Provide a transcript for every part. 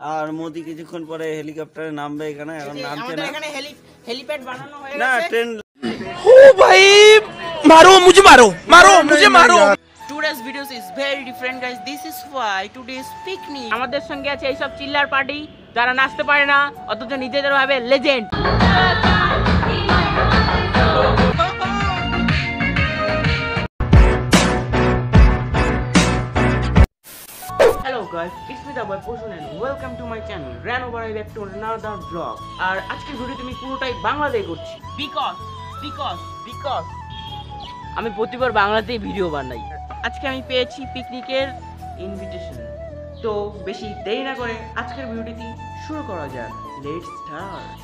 আর মোদি কিছুক্ষণ পরে হেলিকপ্টারে নামবে এখানে এখন নামছে না। এখানে হেলিপ্যাড বানানো হয়ে না ট্রেন ও ভাই মারো মুঝে মারো মারো মুঝে মারো। Today's videos is very different guys this is why today's picnic আমাদের সঙ্গে আছে এইসব চিল্লার পার্টি যারা নাচতে পারে না অথচ নিজেদের ভাবে legend guys it's me the boy পোষণ and welcome to my channel run over I back to another blog আর আজকের ভিডিও তুমি পুরোটাই বাংলাতেই করছি। বিকজ বিকজ বিকজ আমি প্রতিবার বাংলাতেই ভিডিও বানাই। আজকে আমি পেয়েছি পিকনিকের ইনভিটেশন তো বেশি দেরি না করে আজকের ভিডিওটি শুরু করা যাক। লেটস স্টার্ট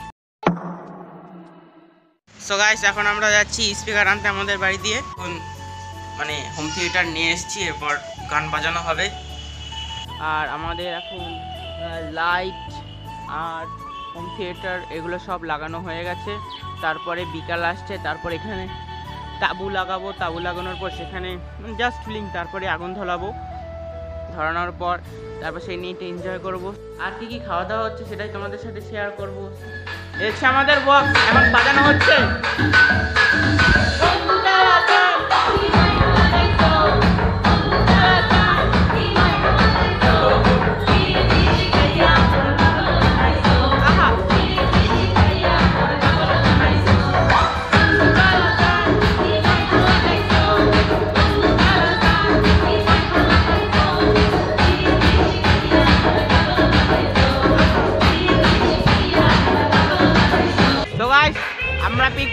সো গাইস এখন আমরা যাচ্ছি স্পিকার আনতে আমাদের বাড়ি দিয়ে। মানে হোম থিয়েটার নিয়ে এসেছি এরপর গান বাজানো হবে। আর আমাদের এখন লাইট আর হোম থিয়েটার এগুলো সব লাগানো হয়ে গেছে। তারপরে বিকাল আসছে, তারপর এখানে তাবু লাগাবো, তাবু লাগানোর পর সেখানে জাস্ট ফিলিং তারপরে আগুন ধরাবো, ধরানোর পর তারপর সেই নিয়ে এনজয় করব। আর কি কি খাওয়া দাওয়া হচ্ছে সেটাই তোমাদের সাথে শেয়ার করব। হচ্ছে আমাদের বক্স এখন বাজানো হচ্ছে।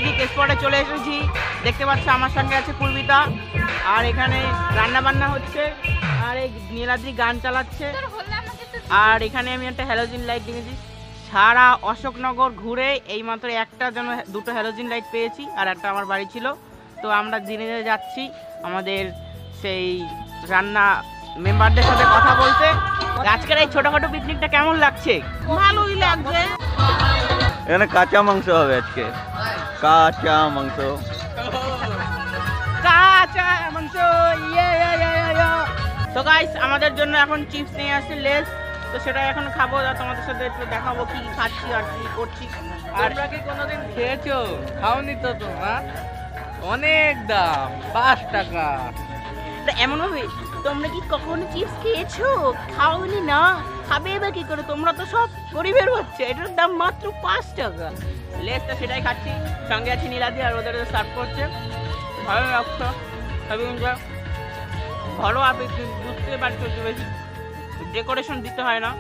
পিকনিক স্পটে চলে এসেছি। দেখতে পাচ্ছ আমার সঙ্গে আছে পূর্বিতা আর এখানে রান্না বান্না হচ্ছে। আর এই নীলাদ্রি গান চালাচ্ছে। আর এখানে আমি একটা হ্যালোজিন লাইট দেখেছি সারা অশোকনগর ঘুরে এইমাত্র একটা যেন দুটো হ্যালোজিন লাইট পেয়েছি। আর একটা আমার বাড়ি ছিল। তো আমরা দিনে দিনে যাচ্ছি আমাদের সেই রান্না মেম্বারদের সাথে কথা বলতে। আজকের এই ছোটখাটো পিকনিকটা কেমন লাগছে? ভালোই লাগছে। এখানে কাঁচা মাংস হবে আজকে। কাঁচা মাংস। কাঁচা মাংস ইয়ে ইয়ে, ইয়ে, ইয়ে। তো গাইস আমাদের জন্য এখন চিপস নিয়ে আসছে লেস তো সেটা এখন খাব আর তোমাদের সাথে একটু দেখাবো কি কি খাচ্ছি আর কি করছি। আর তোমরা কি কোনোদিন খেয়েছো? খাওনি তো তোমরা? অনেক দাম পাঁচ টাকা। তা এমন হবে তোমরা কি কখনো চিপস খেয়েছো? খাওনি না? খাবে বা কি করে? তোমরা তো সব গরিবের হচ্ছে এটার দাম মাত্র পাঁচ টাকা। লেসটা সেটাই খাচ্ছি, সঙ্গে আছে নীলাদি আর ওদের সার্ভ করছে। ভালো লাগছে enjoy। ভালো আপনি বুঝতে পারছ বেশি ডেকোরেশন দিতে হয় না।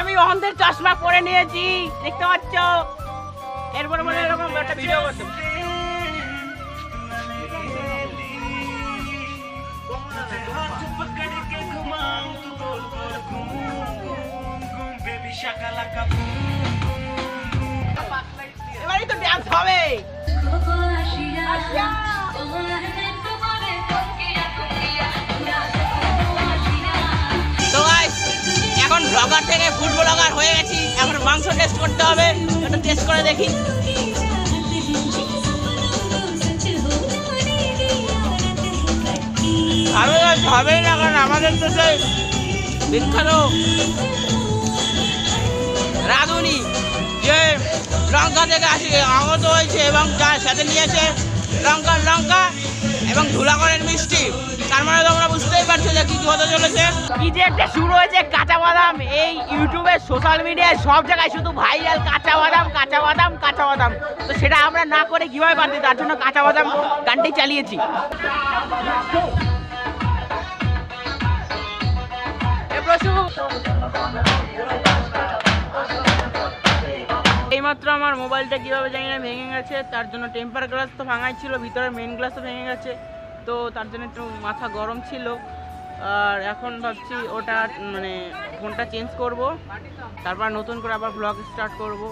আমি অন্ধের চশমা পরে নিয়েছি, দেখতে পাচ্ছ? এরপরে মনে হয় এরকম একটা ভিডিও করতে। এবারেই তো ডান্স হবে। এখন ব্লগার থেকে ফুড ব্লগার হয়ে গেছি। এখন মাংস টেস্ট করতে হবে। একটু টেস্ট করে দেখি। লাগছে হবেই না, কারণ আমাদের দেশে বিখ্যাত রাঁধুনি যে লঙ্কা থেকে আসি আগত হয়েছে এবং যার সাথে নিয়েছে লঙ্কার লঙ্কা এবং ধুলাগড়ের মিষ্টি। তার মানে তোমরা বুঝতেই পারছ যে কি হতে চলেছে। কি যে একটা শুরু হয়েছে, কাঁচা বাদাম। এই ইউটিউবে সোশ্যাল মিডিয়ায় সব জায়গায় শুধু ভাইরাল কাঁচা বাদাম কাঁচা বাদাম কাঁচা বাদাম। তো সেটা আমরা না করে কীভাবে পারছি তার জন্য কাঁচা বাদাম গানটি চালিয়েছি। এইমাত্র আমার মোবাইলটা কীভাবে জানি না ভেঙে গেছে, তার জন্য টেম্পার গ্লাস তো ভাঙাই ছিল, ভিতরে মেন গ্লাস তো ভেঙে গেছে, তো তার জন্য একটু মাথা গরম ছিল। আর এখন ভাবছি ওটা মানে ফোনটা চেঞ্জ করব, তারপর নতুন করে আবার ব্লগ স্টার্ট করব।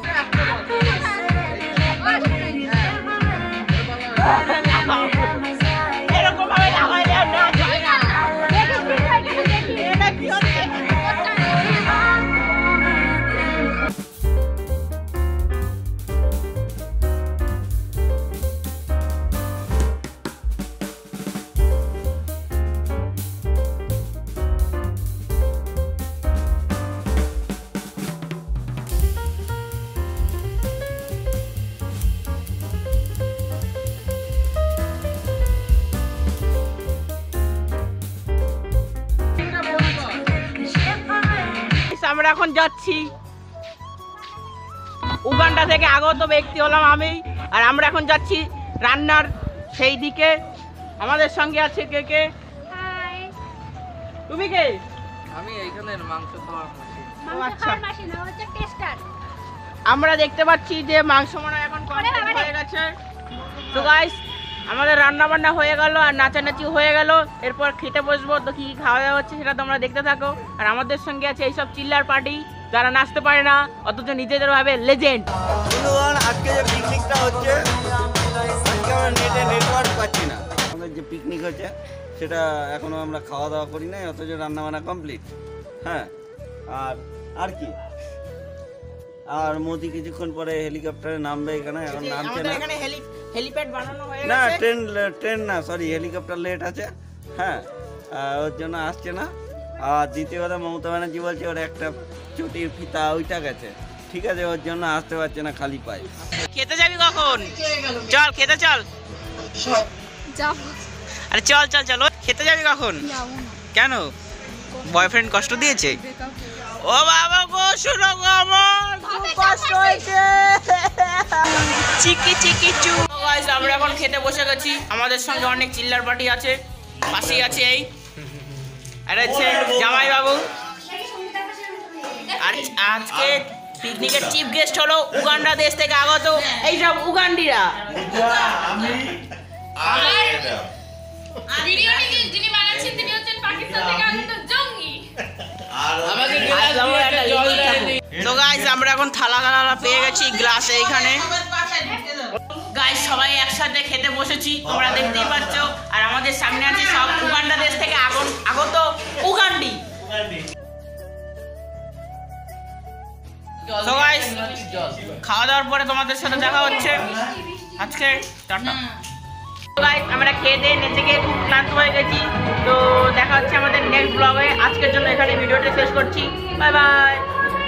আমরা এখন যাচ্ছি। উগান্ডা থেকে আগত ব্যক্তি হলাম আমি আর আমরা এখন যাচ্ছি রান্নার সেই দিকে। আমাদের সঙ্গে আছে কে কে? তুমি কে? আমি এইখানের মাংস খাওয়ার আচ্ছা। আমরা দেখতে পাচ্ছি যে মাংস মনে হয় এখন কমপ্লিট হয়ে গেছে। তো গাইস আমাদের রান্না বান্না হয়ে গেল আর নাচানাচি হয়ে গেল। এরপর খেতে বসবো তো কি কি খাওয়া দাওয়া হচ্ছে সেটা তোমরা দেখতে থাকো। আর আমাদের সঙ্গে আছে এইসব চিল্লার পার্টি যারা নাচতে পারে না অথচ নিজেদের ভাবে লেজেন্ড আজকে যে পিকনিকটা হচ্ছে আজকে আমরা নেটে নেটওয়ার্ক পাচ্ছি না। আমাদের যে পিকনিক হচ্ছে সেটা এখনও আমরা খাওয়া দাওয়া করি নাই অথচ রান্না বান্না কমপ্লিট হ্যাঁ আর আর কি? আর মোদি কিছুক্ষণ পরে হেলিকপ্টারে নামবে এখানে এখন নামছে না। এখানে হেলিপ্যাড বানানো হয়ে না ট্রেন ট্রেন না সরি হেলিকপ্টার লেট আছে। হ্যাঁ ওর জন্য আসছে না। আর দ্বিতীয় কথা মমতা ব্যানার্জি বলছে ওর একটা চুটির ফিতা ওইটা গেছে। ঠিক আছে ওর জন্য আসতে পারছে না খালি পায়ে। খেতে যাবি কখন? চল খেতে চল। আরে চল চল চল ও, খেতে যাবি কখন? কেন? বয়ফ্রেন্ড কষ্ট দিয়েছে? ও বাবা গো শুনো গো আমার খুব কষ্ট হয়েছে। চিকি চিকি চু গাইস আমরা এখন খেতে বসে গেছি। আমাদের সঙ্গে অনেক চিল্লার পার্টি আছে। পাশেই আছে এই। আর হচ্ছে জামাই বাবু আর আজকে পিকনিকের চিফ গেস্ট হলো উগান্ডা দেশ থেকে আগত এইসব উগান্ডিরা। ভিডিওটি যিনি বানাচ্ছেন তিনি হচ্ছেন পাকিস্তান থেকে আগত জঙ্গি আমাকে আসলাম গ্লাস একটা জল লিখে তো গাইস আমরা এখন থালা থালা পেয়ে গেছি গ্লাস এখানে। গাইস সবাই একসাথে খেতে বসেছি তোমরা দেখতেই পাচ্ছ আর আমাদের সামনে আছে সব উগান্ডা দেশ থেকে আগত আগত উগান্ডি। খাওয়া দাওয়ার পরে তোমাদের সাথে দেখা হচ্ছে। আজকে টাটা। আমরা খেয়ে দিয়ে নেচে গিয়ে খুব ক্লান্ত হয়ে গেছি। তো দেখা হচ্ছে আমাদের নেক্সট ব্লগে আজকের জন্য এখানে ভিডিওটা শেষ করছি। Bye bye